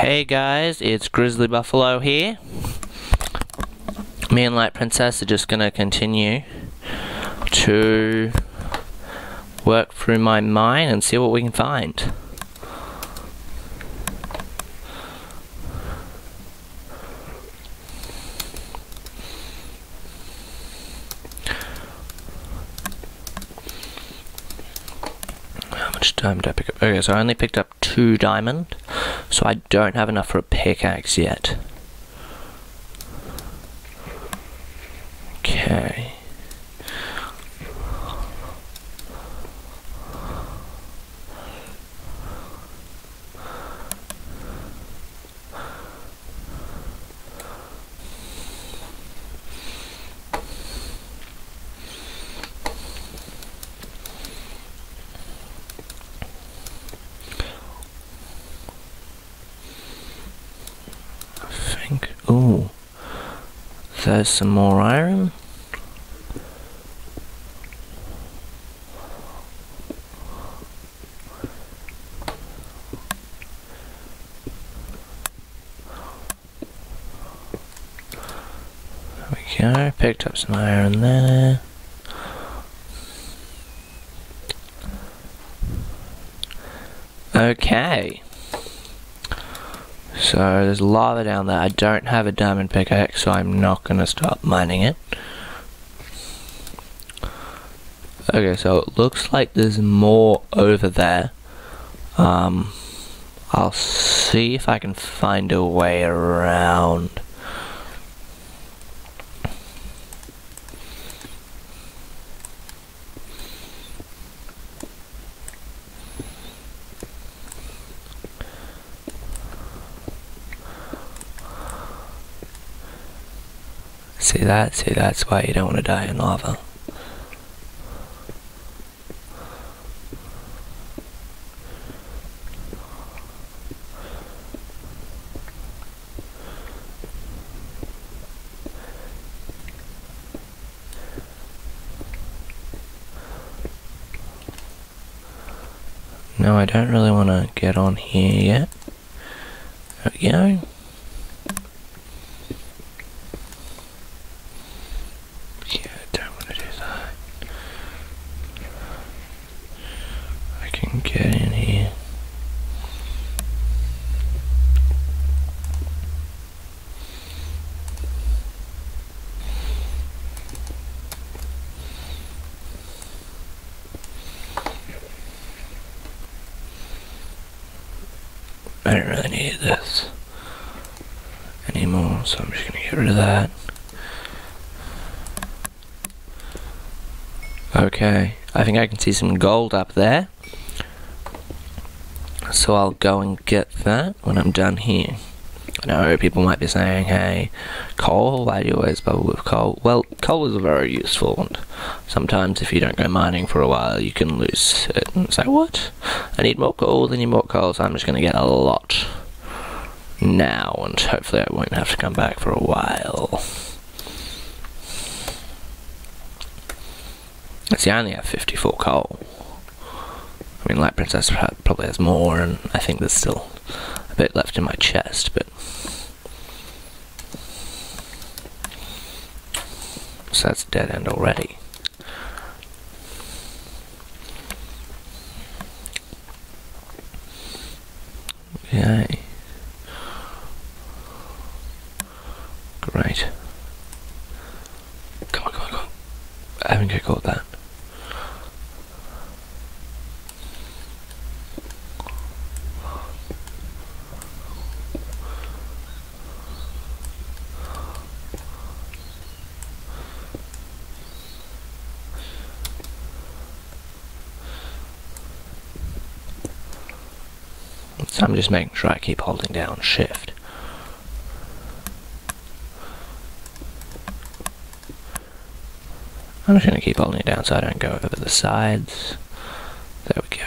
Hey guys, it's Grizzly Buffalo here. Me and Light Princess are just gonna continue to work through my mine and see what we can find. How much diamond did I pick up? Okay, so I only picked up two diamond, so I don't have enough for a pickaxe yet. Okay. I think. Ooh. There's some more iron. There we go. Picked up some iron there. Okay. So there's lava down there. I don't have a diamond pickaxe, so I'm not gonna start mining it. Okay, so it looks like there's more over there. Um, I'll see if I can find a way around. See that? See, that's why you don't want to die in lava. No, I don't really want to get on here yet. There we go. Yeah, I don't want to do that. I can get in here. I don't really need this anymore, so I'm just gonna get rid of that. Okay, I think I can see some gold up there. So I'll go and get that when I'm done here. Know people might be saying, hey, coal, why do you always bubble with coal? Well, coal is very useful, and sometimes if you don't go mining for a while, you can lose it and say, what? I need more coal, I need more coal, so I'm just going to get a lot now, and hopefully I won't have to come back for a while. See, I only have 54 coal. I mean, Light Princess probably has more, and I think there's still a bit left in my chest, but. So that's dead end already. Okay. Great. Come on, come on, come on. I haven't got caught that. I'm just making sure I keep holding down shift. I'm just going to keep holding it down so I don't go over the sides. There we go.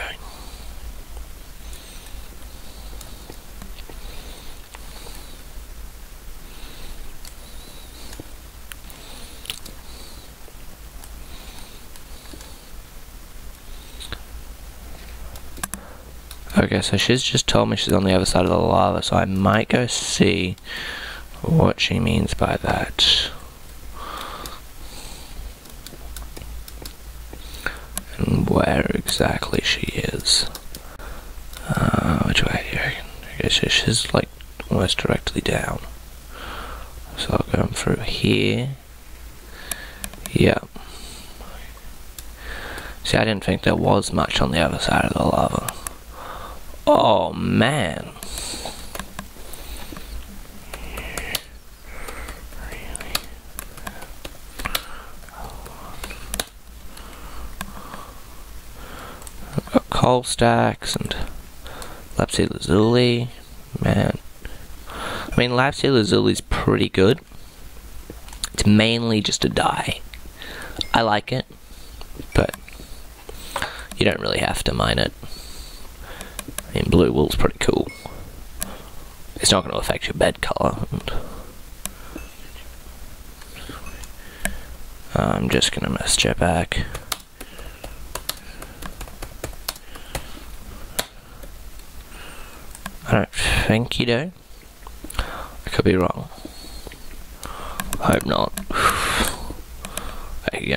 Okay, so she's just told me she's on the other side of the lava, so I might go see what she means by that. And where exactly she is. Uh, which way? Okay, so she's like almost directly down. So I'll go through here. Yep. See, I didn't think there was much on the other side of the lava. Oh, man. Coal stacks and lapis lazuli. Man. I mean, lapis lazuli is pretty good. It's mainly just a dye. I like it, but you don't really have to mine it. I mean, blue wool's pretty cool. It's not going to affect your bed color. I'm just going to mess you back. I don't think you do. I could be wrong. Hope not. I could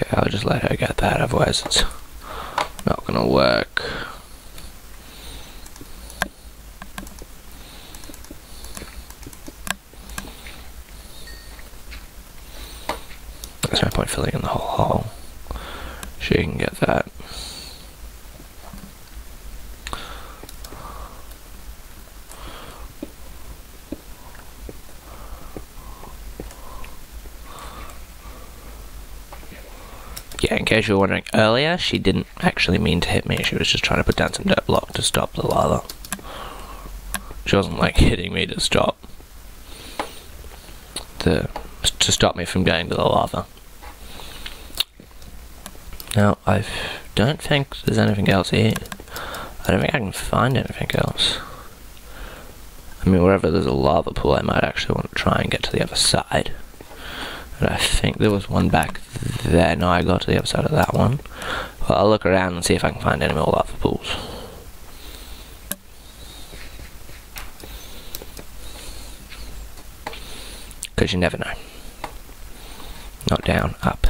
Okay, I'll just let her get that, otherwise it's not gonna work. There's no point filling in the whole hole. She can get that. Yeah, in case you were wondering earlier, she didn't actually mean to hit me. She was just trying to put down some dirt block to stop the lava. She wasn't like hitting me to stop the to stop me from going to the lava. Now I don't think there's anything else here. I don't think I can find anything else. I mean, wherever there's a lava pool, I might actually want to try and get to the other side. And I think there was one back there. No, I got to the other side of that one. But I'll look around and see if I can find any more lava pools. Because you never know. Not down, up.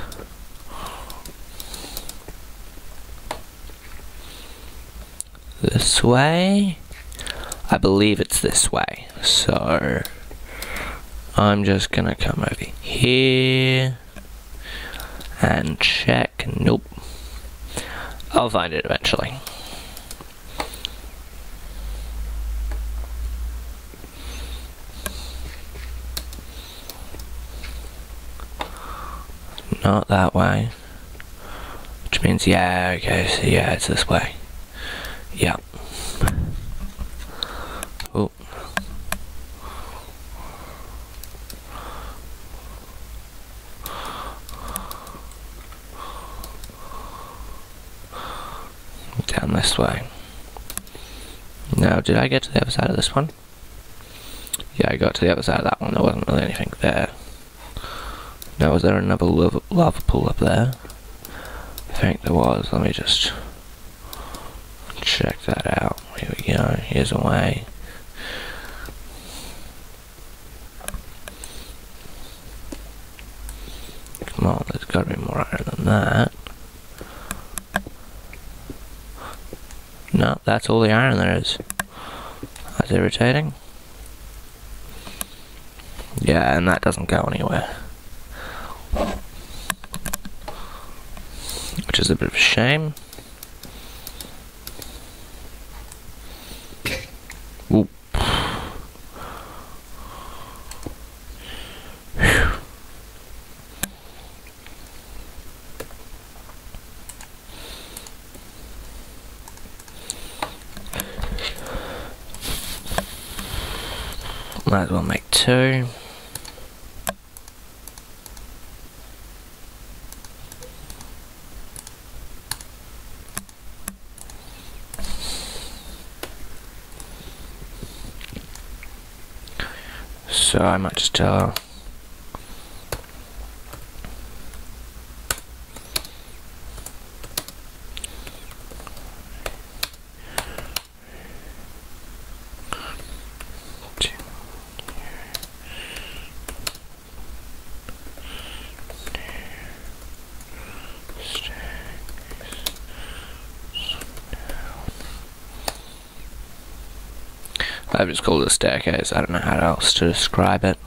This way? I believe it's this way. So I'm just gonna come over here and check. Nope. I'll find it eventually. Not that way. Which means, yeah, okay, so yeah, it's this way. Yep. Oh. Down this way. Now, did I get to the other side of this one? Yeah, I got to the other side of that one. There wasn't really anything there. Now, was there another lava, lava pool up there? I think there was. Let me just check that out. Here we go. Here's a way. Come on, there's got to be more iron than that. No, that's all the iron there is. That's irritating. Yeah, and that doesn't go anywhere. Which is a bit of a shame. Might as well make two. So I might just tell her. I've just called it a staircase. I don't know how else to describe it.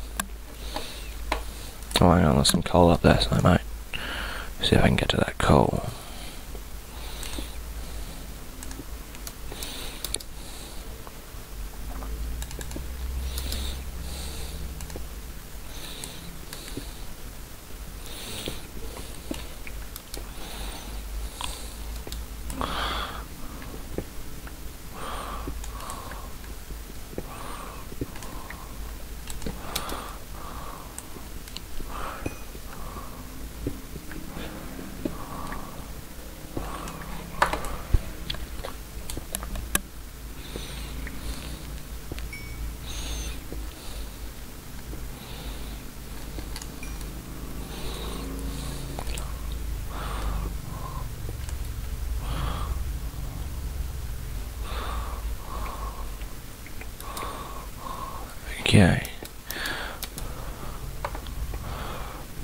Oh, hang on, there's some coal up there, so I might see if I can get to that coal. Okay.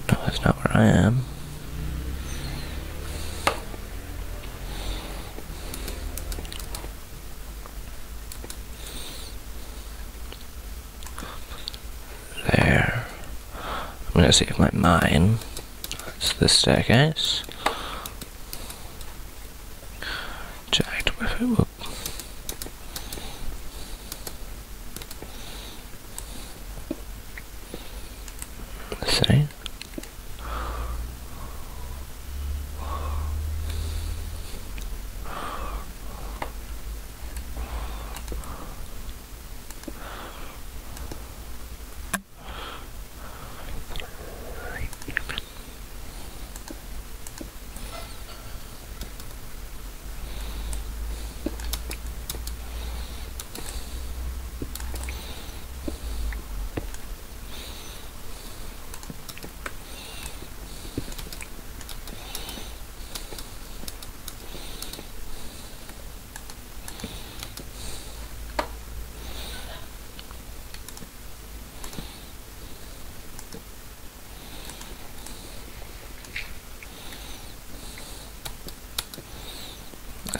No, that's not where I am. There. I'm gonna see if my mine. That's the staircase. Checked with it. See?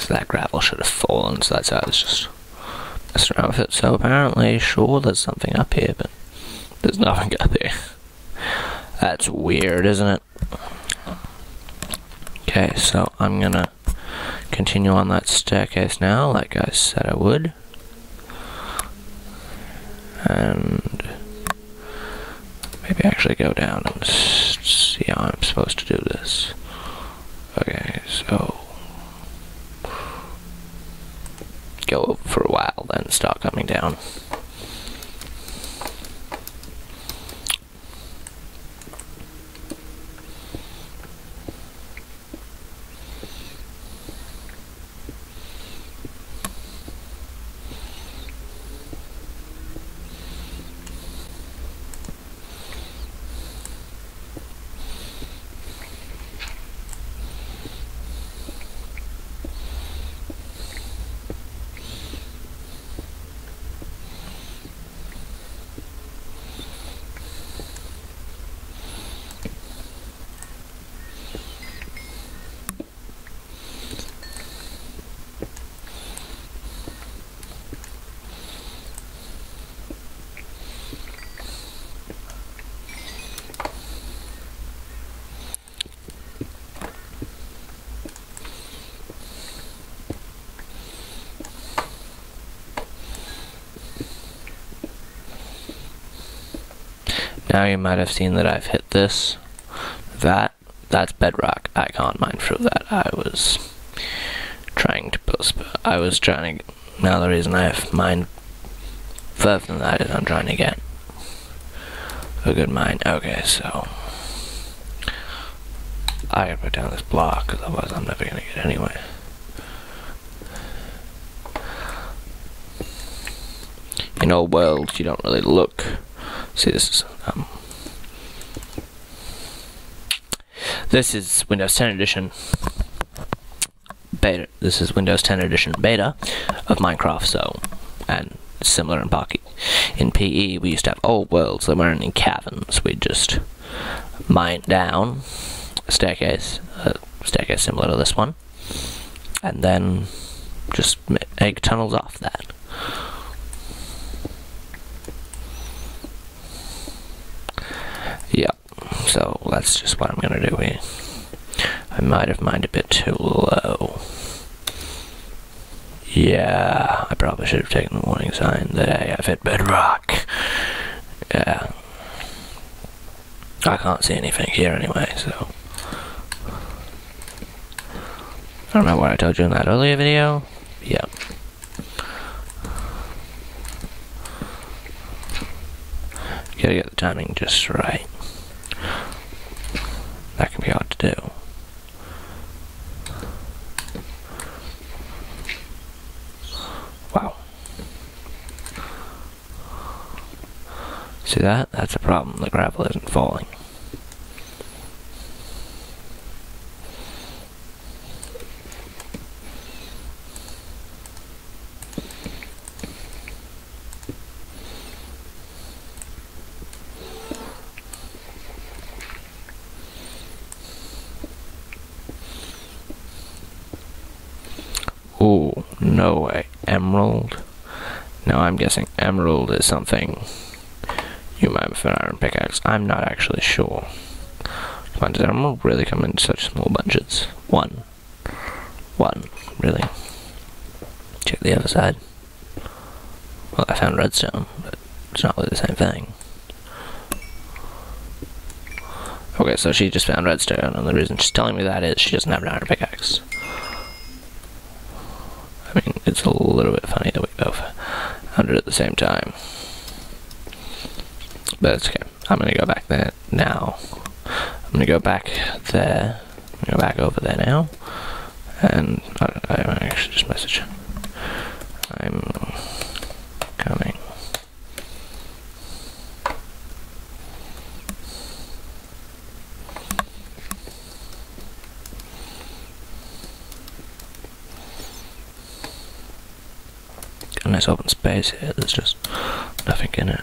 That gravel should have fallen, so that's how I was just messing around with it. So apparently, sure, there's something up here, but there's nothing up here. That's weird, isn't it? Okay, so I'm gonna continue on that staircase now, like I said I would. And maybe actually go down and see how I'm supposed to do this. Okay, so go for a while, then start coming down. Now you might have seen that I've hit this. That that's bedrock. I can't mine through that. I was trying to post. I was trying to. Now the reason I have mined further than that is I'm trying to get a good mine. Okay, so I gotta put down this block, because otherwise I'm never gonna get anywhere. In old worlds, you don't really look. See, this is um, this is Windows 10 edition beta. This is Windows 10 edition beta of Minecraft. So, and similar in Pocket. In PE, we used to have old worlds that weren't in caverns. We'd just mine down a staircase, a staircase similar to this one, and then just make tunnels off that. Yep, so that's just what I'm gonna do here. I might have mined a bit too low. Yeah, I probably should have taken the warning sign that I have hit bedrock. Yeah. I can't see anything here anyway, so. I don't know what I told you in that earlier video. Yeah. Gotta get the timing just right. That can be hard to do. Wow. See that? That's a problem. The gravel isn't falling. Oh, no way. Emerald? No, I'm guessing emerald is something you might have an iron pickaxe. I'm not actually sure. Come on, does emerald really come in such small bunches? One. One, really. Check the other side. Well, I found redstone, but it's not really the same thing. Okay, so she just found redstone, and the reason she's telling me that is she doesn't have an iron pickaxe. I mean, it's a little bit funny that we both found it at the same time. But it's okay. I'm gonna go back there now. I'm gonna go back there. go back over there now. And I, I actually just message. I'm coming. nice open space here. There's just nothing in it.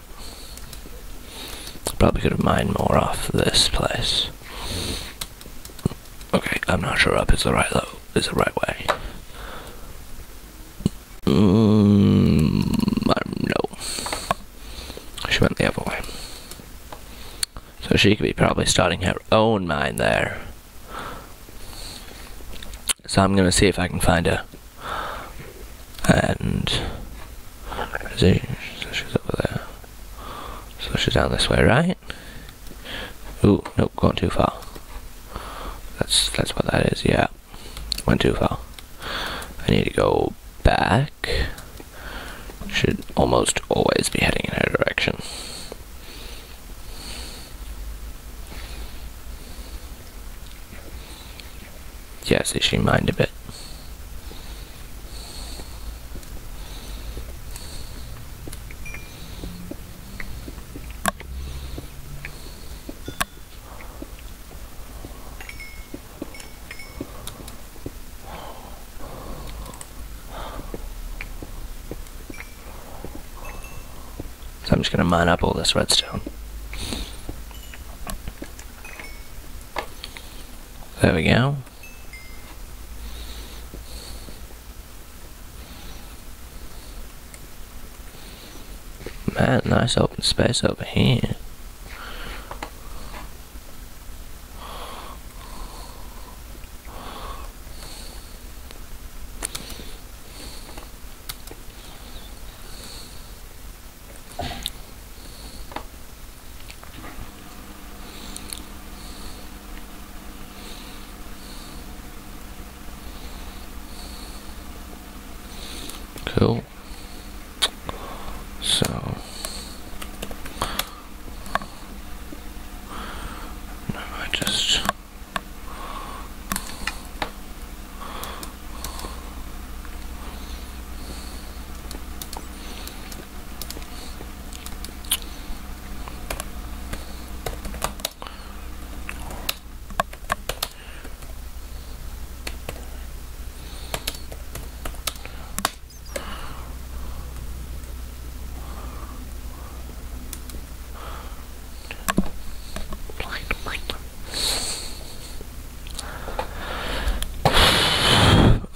Probably could have mined more off this place. Okay, I'm not sure up is the right though. Is the right way. Mm, no. She went the other way. So she could be probably starting her own mine there. So I'm gonna see if I can find her. And See. Down this way, right? Ooh, nope, going too far. That's that's what that is, yeah. Went too far. I need to go back. Should almost always be heading in her direction. Yeah, see, she mined a bit. Just going to mine up all this redstone. There we go. Man, nice open space over here. Cool. So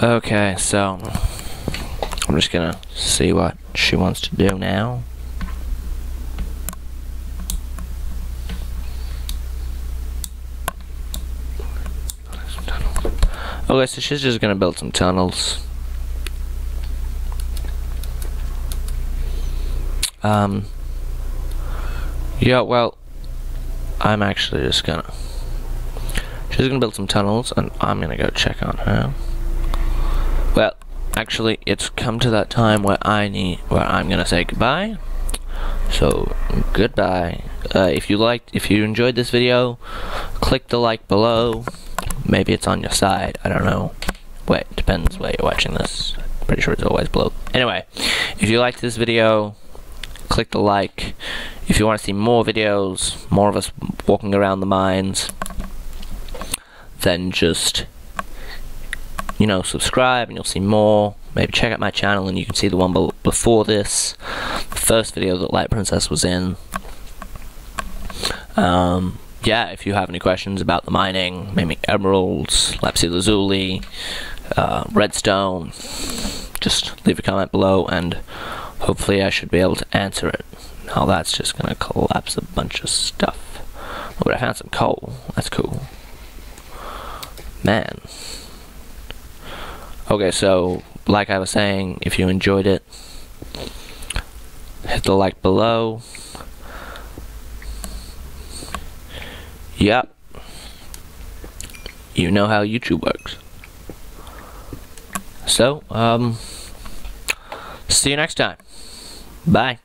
Okay, so I'm just gonna see what she wants to do now. Okay, so she's just gonna build some tunnels. Um. Yeah, well, I'm actually just gonna. She's gonna build some tunnels, and I'm gonna go check on her. Actually, it's come to that time where I need, where I'm gonna say goodbye. So, goodbye. Uh, if you liked, if you enjoyed this video, click the like below. Maybe it's on your side. I don't know. Wait, depends where you're watching this. Pretty sure it's always below. Anyway, if you liked this video, click the like. If you want to see more videos, more of us walking around the mines, then just, you know, subscribe and you'll see more. Maybe check out my channel and you can see the one be before this, the first video that Light Princess was in. Um, yeah, if you have any questions about the mining, maybe emeralds, lapis lazuli, uh, redstone, just leave a comment below and hopefully I should be able to answer it. Now that's just gonna collapse a bunch of stuff. Oh, but I found some coal. That's cool. Man. Okay, so like I was saying, if you enjoyed it, hit the like below. Yep. You know how YouTube works. So, um, see you next time. Bye.